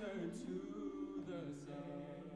turn to the sun.